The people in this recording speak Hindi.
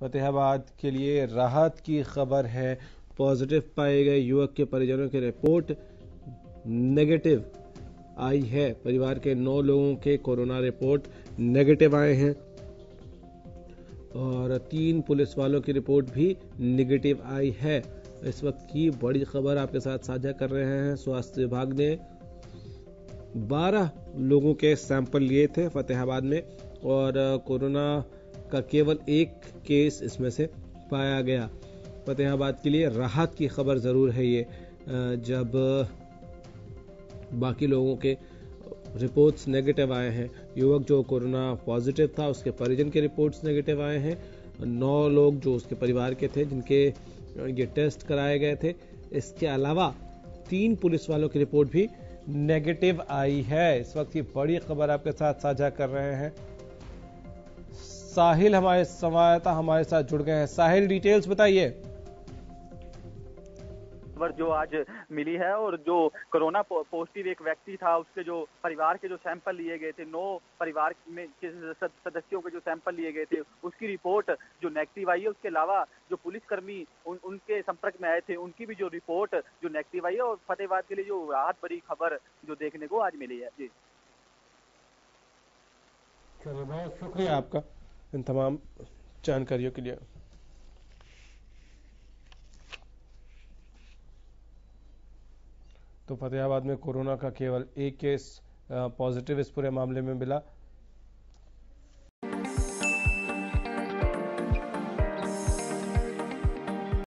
फतेहाबाद के लिए राहत की खबर है। पॉजिटिव पाए गए युवक के परिजनों की रिपोर्ट नेगेटिव आई है। परिवार के नौ लोगों के कोरोना रिपोर्ट नेगेटिव आए हैं। और तीन पुलिस वालों की रिपोर्ट भी नेगेटिव आई है। इस वक्त की बड़ी खबर आपके साथ साझा कर रहे हैं। स्वास्थ्य विभाग ने 12 लोगों के सैंपल लिए थे फतेहाबाद में। और कोरोना का केवल एक केस इसमें से पाया गया। फतेहाबाद के लिए राहत की खबर ज़रूर है ये। जब बाकी लोगों के रिपोर्ट्स नेगेटिव आए हैं, युवक जो कोरोना पॉजिटिव था, उसके परिजन के रिपोर्ट्स नेगेटिव आए हैं। नौ लोग जो उसके परिवार के थे, जिनके ये टेस्ट कराए गए थे, इसके अलावा तीन पुलिस वालों की रिपोर्ट भी नेगेटिव आई है। इस वक्त की बड़ी खबर आपके साथ साझा कर रहे हैं। साहिल हमारे संवाददाता हमारे साथ जुड़ गए हैं। साहिल डिटेल्स बताइए। खबर जो आज मिली है और जो कोरोना पॉजिटिव एक व्यक्ति था उसके जो परिवार के जो सैंपल लिए गए थे नौ परिवार में के सदस्यों के जो सैंपल लिए गए थे उसकी रिपोर्ट जो नेगेटिव आई है उसके अलावा जो पुलिसकर्मी उन, उनके संपर्क में आए थे उनकी भी जो रिपोर्ट जो नेगेटिव आई है और फतेहबाद के लिए जो राहत भरी खबर जो देखने को आज मिली है। जी। चलिए बहुत शुक्रिया आपका। इन तमाम जानकारियों के लिए। तो फतेहाबाद में कोरोना का केवल एक केस पॉजिटिव इस पूरे मामले में मिला।